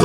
I